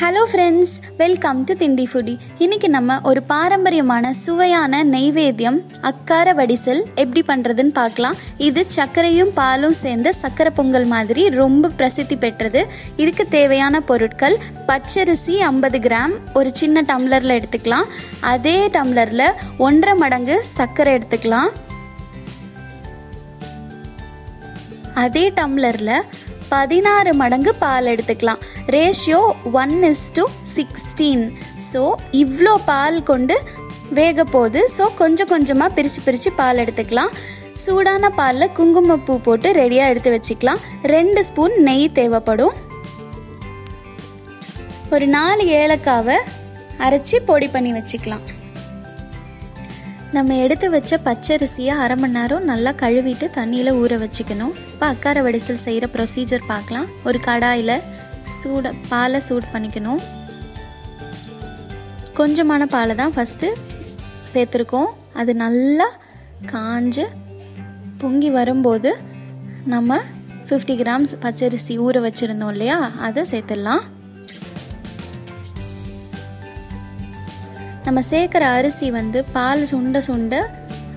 Hello friends welcome to Thindi foodie இன்னைக்கு நம்ம ஒரு பாரம்பரியமான சுவையான நெய்வேத்தியம் அக்கார வடிசல் எப்படி பண்ணுறதுன்னு பார்க்கலாம். இது சர்க்கரையும் பாலும் சேர்ந்த சக்கரை பொங்கல் மாதிரி ரொம்ப பிரசித்தி பெற்றது. இதுக்கு தேவையான பொருட்கள் பச்சரிசி ஐம்பது கிராம் ஒரு சின்ன டம்ளரில் எடுத்துக்கலாம். அதே டம்ளரில் ஒன்றரை மடங்கு சர்க்கரை எடுத்துக்கலாம். அதே டம்ளரில் பதினாறு மடங்கு பால் எடுத்துக்கலாம். Ratio one is to sixteen so இவ்வளோ பால் கொண்டு வேக போகுது ஸோ கொஞ்சம் கொஞ்சமாக பிரித்து பிரித்து பால் எடுத்துக்கலாம். சூடான பாலில் குங்குமப்பூ போட்டு ரெடியாக எடுத்து வச்சுக்கலாம். ரெண்டு ஸ்பூன் நெய் தேவைப்படும். ஒரு நாலு ஏலக்காவை அரைச்சி பொடி பண்ணி வச்சுக்கலாம். நம்ம எடுத்து வச்ச பச்சரிசியை அரை மணி நேரம் நல்லா கழுவிட்டு தண்ணியில் ஊற வச்சுக்கணும். இப்போ அக்கார வடிசல் செய்கிற ப்ரொசீஜர் பார்க்கலாம் ஒரு கடாயில் சூட பாலை சூடு பண்ணிக்கணும். கொஞ்சமான பாலை தான் ஃபஸ்ட்டு சேர்த்துருக்கோம். அது நல்லா காஞ்சு பொங்கி வரும்போது நம்ம ஃபிஃப்டி கிராம்ஸ் பச்சரிசி ஊற வச்சுருந்தோம் இல்லையா? அதை சேர்த்துடலாம். நம்ம சேர்க்குற அரிசி வந்து பால் சுண்ட சுண்ட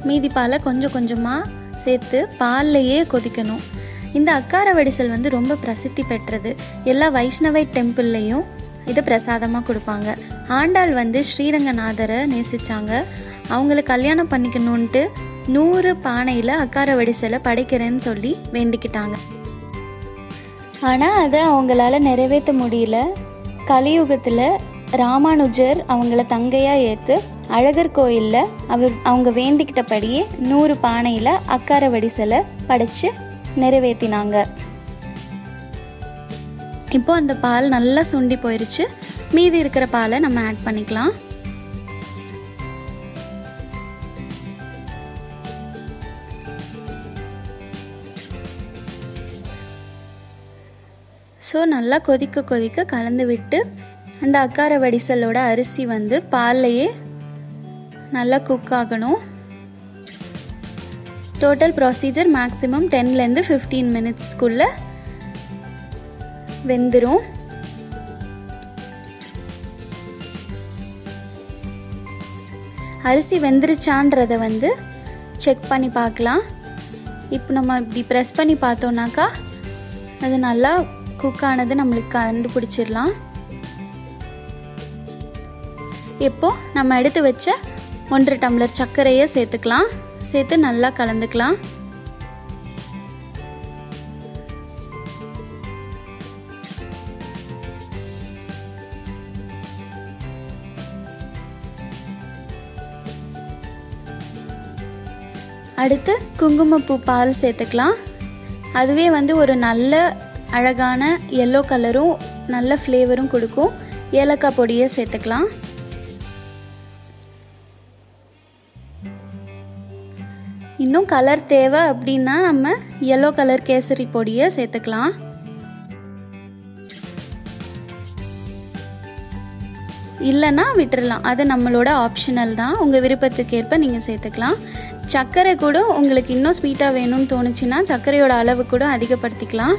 மீதி பாலை கொஞ்சம் கொஞ்சமாக சேர்த்து பால்லையே கொதிக்கணும். இந்த அக்கார வடிசல் வந்து ரொம்ப பிரசித்தி பெற்றது. எல்லா வைஷ்ணவை டெம்பிள்லையும் இதை பிரசாதமாக கொடுப்பாங்க. ஆண்டாள் வந்து ஸ்ரீரங்கநாதரை நேசித்தாங்க அவங்கள கல்யாணம் பண்ணிக்கணுன்ட்டு நூறு பானையில் அக்கார வடிசலை படைக்கிறேன்னு சொல்லி வேண்டிக்கிட்டாங்க. ஆனால் அதை அவங்களால நிறைவேற்ற முடியல. கலியுகத்தில் ராமானுஜர் அவங்கள தங்கையாக ஏற்று அழகர் கோயிலில் அவர் அவங்க வேண்டிக்கிட்டபடியே நூறு பானையில் அக்கார வடிசலை படைச்சு நிறைவேற்றினாங்க இப்போ அந்த பால் நல்லா சுண்டி போயிடுச்சு மீதி இருக்கிற பாலை நம்ம ஆட் பண்ணிக்கலாம். ஸோ நல்லா கொதிக்க கொதிக்க கலந்து விட்டு அந்த அக்கார வடிசலோட அரிசி வந்து பால்லையே நல்லா குக் ஆகணும். டோட்டல் ப்ரொசீஜர் மேக்ஸிமம் டென்லேருந்து ஃபிஃப்டீன் மினிட்ஸ்க்குள்ளே வெந்துடும் அரிசி வெந்துருச்சான்றத வந்து செக் பண்ணி பார்க்கலாம். இப்போ நம்ம இப்படி ப்ரெஸ் பண்ணி பார்த்தோன்னாக்கா அது நல்லா குக் ஆனது நம்மளுக்கு கண்டுபிடிச்சிடலாம். இப்போ நம்ம எடுத்து வச்ச ஒன்றரை டம்ளர் சர்க்கரையை சேர்த்துக்கலாம். சேர்த்து நல்லா கலந்துக்கலாம். அடுத்து குங்குமப்பூ பால் சேர்த்துக்கலாம். அதுவே வந்து ஒரு நல்ல அழகான எல்லோ கலரும் நல்ல ஃப்ளேவரும் கொடுக்கும். ஏலக்காய் பொடியை சேர்த்துக்கலாம். இன்னும் கலர் தேவை அப்படின்னா நம்ம எல்லோ கலர் கேசரி பொடியை சேர்த்துக்கலாம். இல்லைன்னா விட்டுறலாம். அது நம்மளோட ஆப்ஷனல் தான். உங்கள் விருப்பத்துக்கேற்ப நீங்கள் சேர்த்துக்கலாம். சர்க்கரை கூட உங்களுக்கு இன்னும் ஸ்வீட்டாக வேணும்னு தோணுச்சுன்னா சர்க்கரையோட அளவு கூட அதிகப்படுத்திக்கலாம்.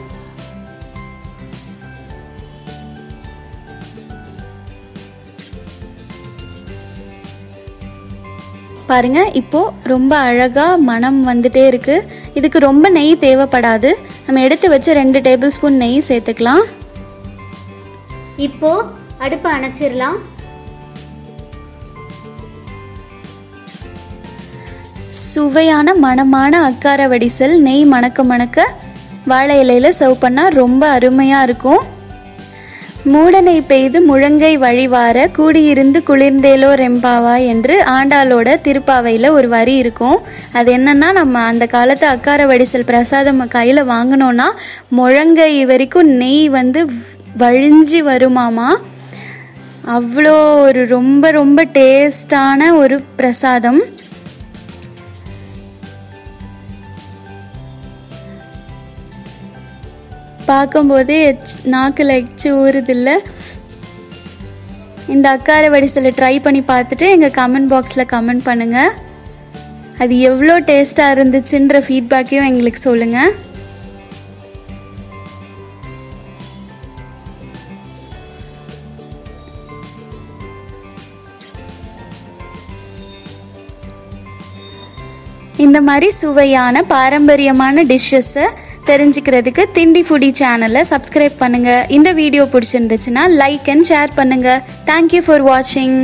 பாருங்க இப்போ ரொம்ப அழகா மனம் வந்துட்டே இருக்கு. இதுக்கு ரொம்ப நெய் தேவைப்படாது. நம்ம எடுத்து வச்ச ரெண்டு டேபிள் ஸ்பூன் நெய் சேர்த்துக்கலாம். இப்போ அடுப்பை அணைச்சிடலாம். சுவையான மணமான அக்கார வடிசல் நெய் மணக்க மணக்க வாழை இலையில சர்வ் பண்ணால் ரொம்ப அருமையாக இருக்கும். மூடனை பெய்து முழங்கை வழிவார கூடியிருந்து குளிர்ந்தேலோ ரெம்பாவா என்று ஆண்டாளோட திருப்பாவையில் ஒரு வரி இருக்கும். அது என்னன்னா நம்ம அந்த காலத்து அக்கார வடிசல் பிரசாதம் கையில் வாங்கினோன்னா முழங்கை வரைக்கும் நெய் வந்து வழிஞ்சு வருமாமா? அவ்வளோ ஒரு ரொம்ப ரொம்ப டேஸ்டான ஒரு பிரசாதம். பார்க்கும்போதே நாக்கில் எச்சு ஊறுதில்லை. இந்த அக்காரவடி சில ட்ரை பண்ணி பார்த்துட்டு எங்கள் கமெண்ட் பாக்ஸில் கமெண்ட் பண்ணுங்கள் அது எவ்வளோ டேஸ்ட்டாக இருந்துச்சுன்ற ஃபீட்பேக்கையும் எங்களுக்கு சொல்லுங்கள் இந்த மாதிரி சுவையான பாரம்பரியமான டிஷ்ஷஸை தெரிஞ்சுக்கிறதுக்கு திண்டி ஃபுடி சேனலை சப்ஸ்கிரைப் பண்ணுங்கள் இந்த வீடியோ பிடிச்சிருந்துச்சுன்னா லைக் அண்ட் ஷேர் பண்ணுங்கள் தேங்க்யூ ஃபார் வாட்சிங்